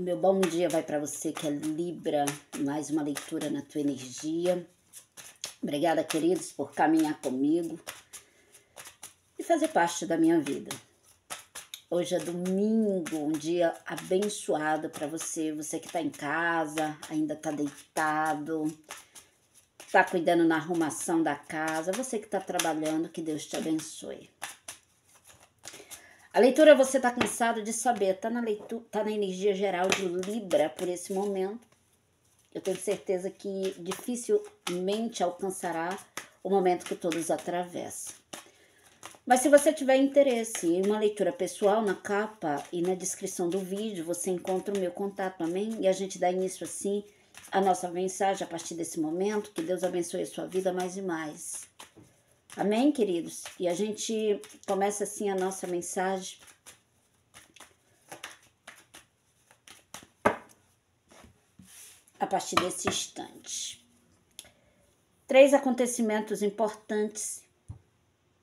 O meu bom dia vai para você que é Libra, mais uma leitura na tua energia. Obrigada, queridos, por caminhar comigo e fazer parte da minha vida. Hoje é domingo, um dia abençoado para você, você que está em casa, ainda está deitado, está cuidando na arrumação da casa, você que está trabalhando, que Deus te abençoe. A leitura você está cansado de saber, está na leitura, tá na energia geral de Libra por esse momento. Eu tenho certeza que dificilmente alcançará o momento que todos atravessam. Mas se você tiver interesse em uma leitura pessoal na capa e na descrição do vídeo, você encontra o meu contato, amém? E a gente dá início assim a nossa mensagem a partir desse momento. Que Deus abençoe a sua vida mais e mais. Amém, queridos? E a gente começa assim a nossa mensagem. A partir desse instante. Três acontecimentos importantes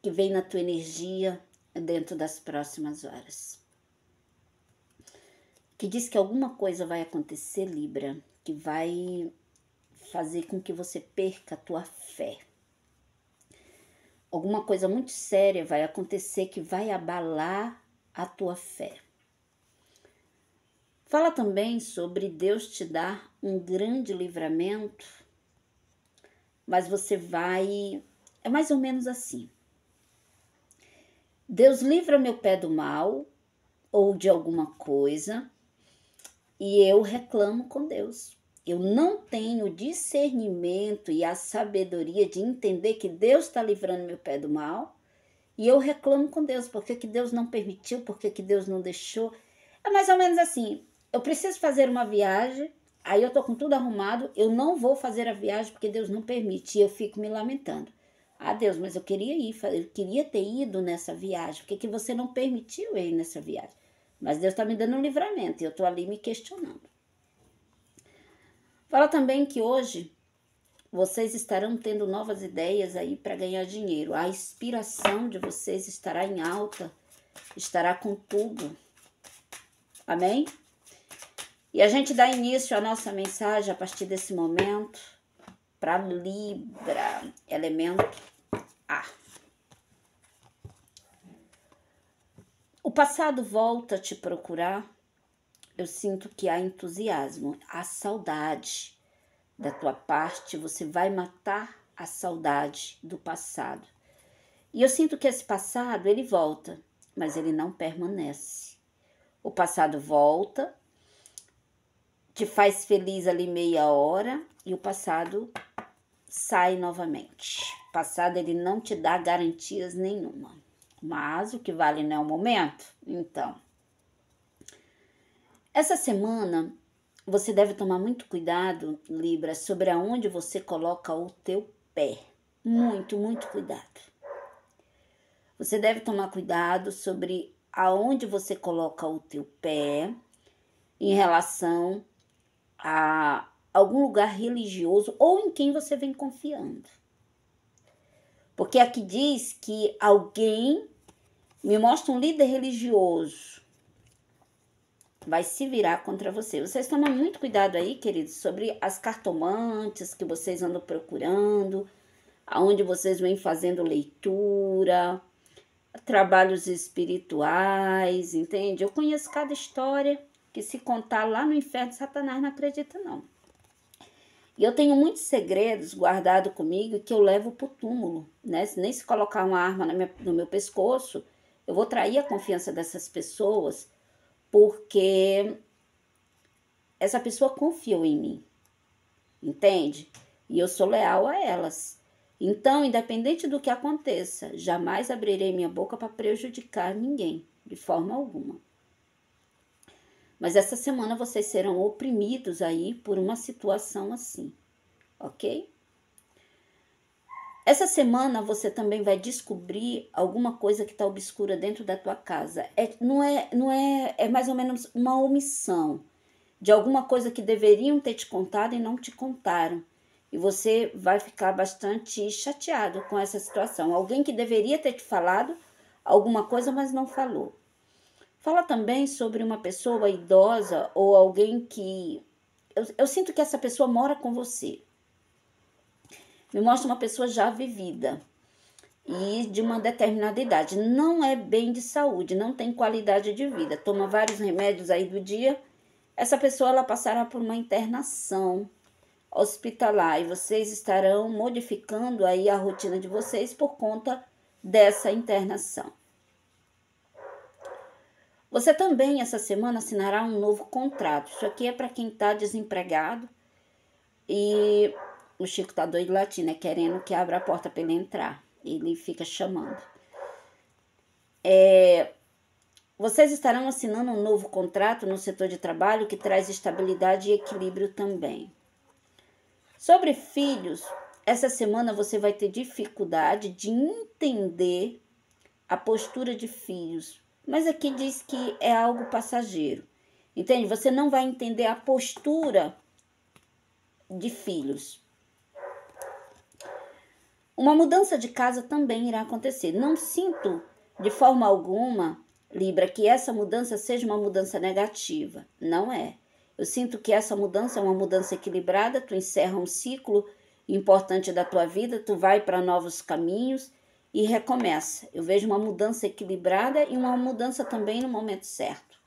que vêm na tua energia dentro das próximas horas. Que diz que alguma coisa vai acontecer, Libra, que vai fazer com que você perca a tua fé alguma coisa muito séria vai acontecer que vai abalar a tua fé. Fala também sobre Deus te dar um grande livramento, mas você vai. É mais ou menos assim. Deus livra meu pé do mal ou de alguma coisa e eu reclamo com Deus eu não tenho discernimento e a sabedoria de entender que Deus está livrando meu pé do mal, e eu reclamo com Deus, porque que Deus não permitiu, porque que Deus não deixou. É mais ou menos assim, eu preciso fazer uma viagem, aí eu tô com tudo arrumado, eu não vou fazer a viagem porque Deus não permite, e eu fico me lamentando. Ah, Deus, mas eu queria ir, eu queria ter ido nessa viagem, porque que você não permitiu eu ir nessa viagem? Mas Deus está me dando um livramento, e eu tô ali me questionando. Fala também que hoje vocês estarão tendo novas ideias aí para ganhar dinheiro. A inspiração de vocês estará em alta, estará com tudo. Amém? E a gente dá início à nossa mensagem a partir desse momento para Libra, elemento A. O passado volta a te procurar eu sinto que há entusiasmo, há saudade da tua parte, você vai matar a saudade do passado. E eu sinto que esse passado ele volta, mas ele não permanece. O passado volta, te faz feliz ali meia hora e o passado sai novamente. O passado ele não te dá garantias nenhuma. Mas o que vale não é o momento. Então, essa semana você deve tomar muito cuidado, Libra, sobre aonde você coloca o teu pé. Muito, muito cuidado. Você deve tomar cuidado sobre aonde você coloca o teu pé em relação a algum lugar religioso ou em quem você vem confiando. Porque aqui diz que alguém me mostra um líder religioso vai se virar contra você. Vocês tomam muito cuidado aí, queridos, sobre as cartomantes que vocês andam procurando, aonde vocês vêm fazendo leitura, trabalhos espirituais, entende? Eu conheço cada história que se contar lá no inferno, Satanás não acredita não. E eu tenho muitos segredos guardados comigo que eu levo pro túmulo, né? Nem se colocar uma arma no meu pescoço, eu vou trair a confiança dessas pessoas porque essa pessoa confiou em mim, entende? E eu sou leal a elas. Então, independente do que aconteça, jamais abrirei minha boca para prejudicar ninguém, de forma alguma. Mas essa semana vocês serão oprimidos aí por uma situação assim, ok? Essa semana você também vai descobrir alguma coisa que está obscura dentro da tua casa. É, não é, não é, é mais ou menos uma omissão de alguma coisa que deveriam ter te contado e não te contaram. E você vai ficar bastante chateado com essa situação. Alguém que deveria ter te falado alguma coisa, mas não falou. Fala também sobre uma pessoa idosa ou alguém que. Eu, eu sinto que essa pessoa mora com você. Me mostra uma pessoa já vivida e de uma determinada idade. Não é bem de saúde, não tem qualidade de vida. Toma vários remédios aí do dia. Essa pessoa ela passará por uma internação hospitalar e vocês estarão modificando aí a rotina de vocês por conta dessa internação. Você também essa semana assinará um novo contrato. Isso aqui é para quem está desempregado e o Chico tá doido latim, né? Querendo que abra a porta para ele entrar. Ele fica chamando. É, vocês estarão assinando um novo contrato no setor de trabalho que traz estabilidade e equilíbrio também. Sobre filhos, essa semana você vai ter dificuldade de entender a postura de filhos, mas aqui diz que é algo passageiro. Entende? Você não vai entender a postura de filhos. Uma mudança de casa também irá acontecer. Não sinto de forma alguma, Libra, que essa mudança seja uma mudança negativa. Não é. Eu sinto que essa mudança é uma mudança equilibrada, tu encerra um ciclo importante da tua vida, tu vai para novos caminhos e recomeça. Eu vejo uma mudança equilibrada e uma mudança também no momento certo.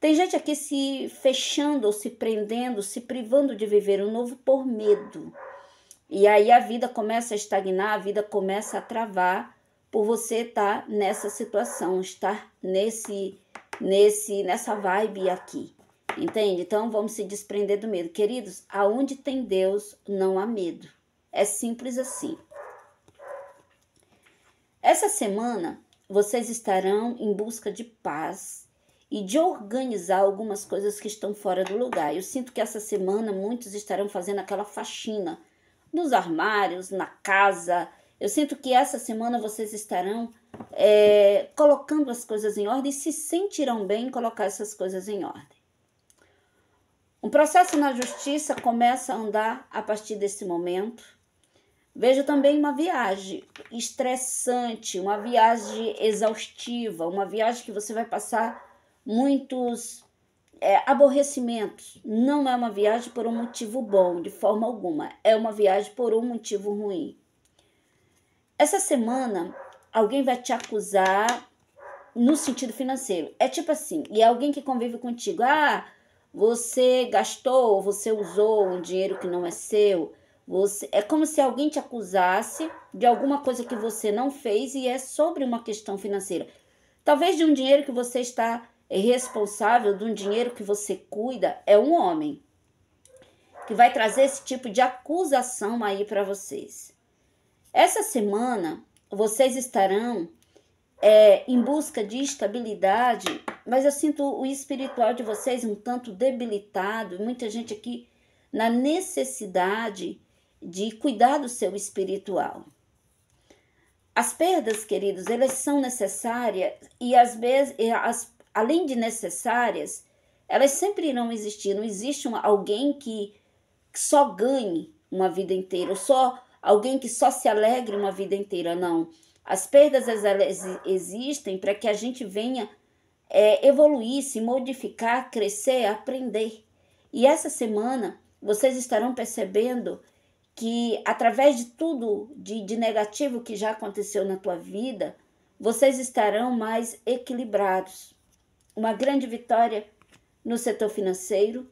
Tem gente aqui se fechando ou se prendendo, se privando de viver o novo por medo. E aí a vida começa a estagnar, a vida começa a travar por você estar tá nessa situação, estar nesse nesse nessa vibe aqui. Entende? Então vamos se desprender do medo. Queridos, aonde tem Deus, não há medo. É simples assim. Essa semana vocês estarão em busca de paz e de organizar algumas coisas que estão fora do lugar. Eu sinto que essa semana muitos estarão fazendo aquela faxina nos armários, na casa. Eu sinto que essa semana vocês estarão é, colocando as coisas em ordem se sentirão bem em colocar essas coisas em ordem. Um processo na justiça começa a andar a partir desse momento Vejo também uma viagem estressante, uma viagem exaustiva, uma viagem que você vai passar muitos é, aborrecimentos. Não é uma viagem por um motivo bom, de forma alguma. É uma viagem por um motivo ruim. Essa semana, alguém vai te acusar no sentido financeiro. É tipo assim, e é alguém que convive contigo. Ah, você gastou, você usou um dinheiro que não é seu você, é como se alguém te acusasse de alguma coisa que você não fez e é sobre uma questão financeira. Talvez de um dinheiro que você está responsável, de um dinheiro que você cuida, é um homem que vai trazer esse tipo de acusação aí para vocês. Essa semana vocês estarão é, em busca de estabilidade, mas eu sinto o espiritual de vocês um tanto debilitado, muita gente aqui na necessidade de cuidar do seu espiritual. As perdas, queridos, elas são necessárias e às vezes, as, além de necessárias, elas sempre irão existir. Não existe uma, alguém que só ganhe uma vida inteira, ou só alguém que só se alegre uma vida inteira, não. As perdas existem para que a gente venha é, evoluir, se modificar, crescer, aprender. E essa semana vocês estarão percebendo que através de tudo de, de negativo que já aconteceu na tua vida, vocês estarão mais equilibrados. Uma grande vitória no setor financeiro.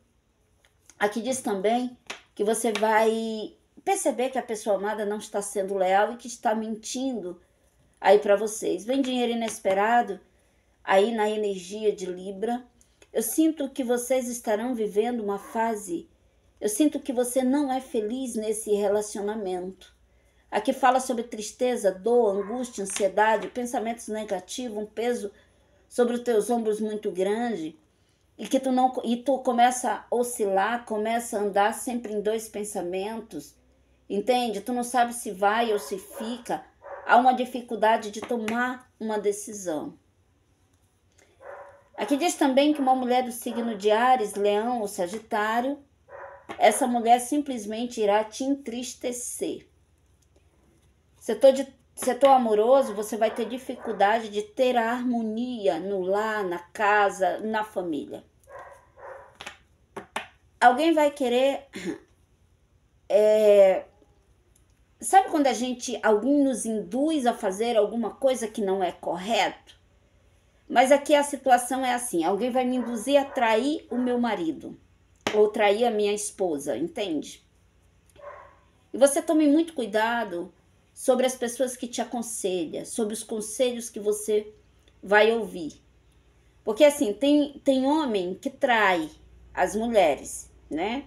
Aqui diz também que você vai perceber que a pessoa amada não está sendo leal e que está mentindo aí para vocês. Vem dinheiro inesperado aí na energia de Libra. Eu sinto que vocês estarão vivendo uma fase eu sinto que você não é feliz nesse relacionamento. Aqui fala sobre tristeza, dor, angústia, ansiedade, pensamentos negativos, um peso sobre os teus ombros muito grande e que tu não e tu começa a oscilar, começa a andar sempre em dois pensamentos. Entende? Tu não sabe se vai ou se fica. Há uma dificuldade de tomar uma decisão. Aqui diz também que uma mulher do signo de Ares, Leão ou Sagitário essa mulher simplesmente irá te entristecer. Setor de setor amoroso, você vai ter dificuldade de ter a harmonia no lar, na casa, na família. Alguém vai querer. É, sabe quando a gente, alguém nos induz a fazer alguma coisa que não é correto? Mas aqui a situação é assim: alguém vai me induzir a trair o meu marido ou trair a minha esposa, entende? E você tome muito cuidado sobre as pessoas que te aconselham, sobre os conselhos que você vai ouvir. Porque assim, tem, tem homem que trai as mulheres, né?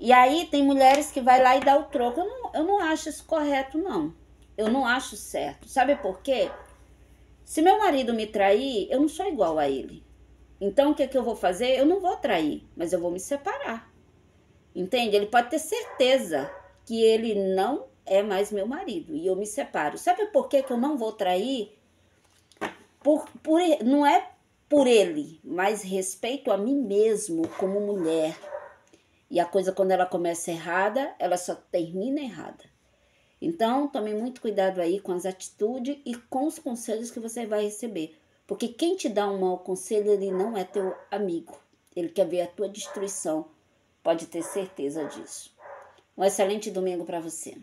E aí tem mulheres que vai lá e dá o troco. Eu não, eu não acho isso correto, não. Eu não acho certo. Sabe por quê? Se meu marido me trair, eu não sou igual a ele. Então o que, que eu vou fazer? Eu não vou trair, mas eu vou me separar. Entende? Ele pode ter certeza que ele não é mais meu marido e eu me separo. Sabe por que, que eu não vou trair? Por, por, não é por ele, mas respeito a mim mesmo como mulher. E a coisa, quando ela começa errada, ela só termina errada. Então, tome muito cuidado aí com as atitudes e com os conselhos que você vai receber. Porque quem te dá um mau conselho, ele não é teu amigo. Ele quer ver a tua destruição. Pode ter certeza disso. Um excelente domingo para você.